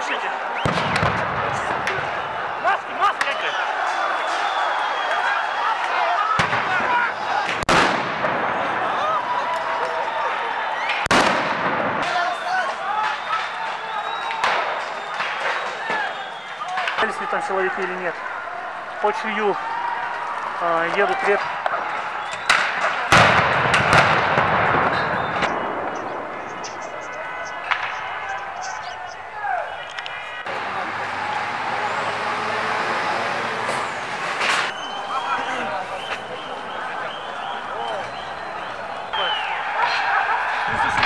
пошлите. Маски, маски какие. Остались ли там силовики или нет. По чую э, а, едут редко. This is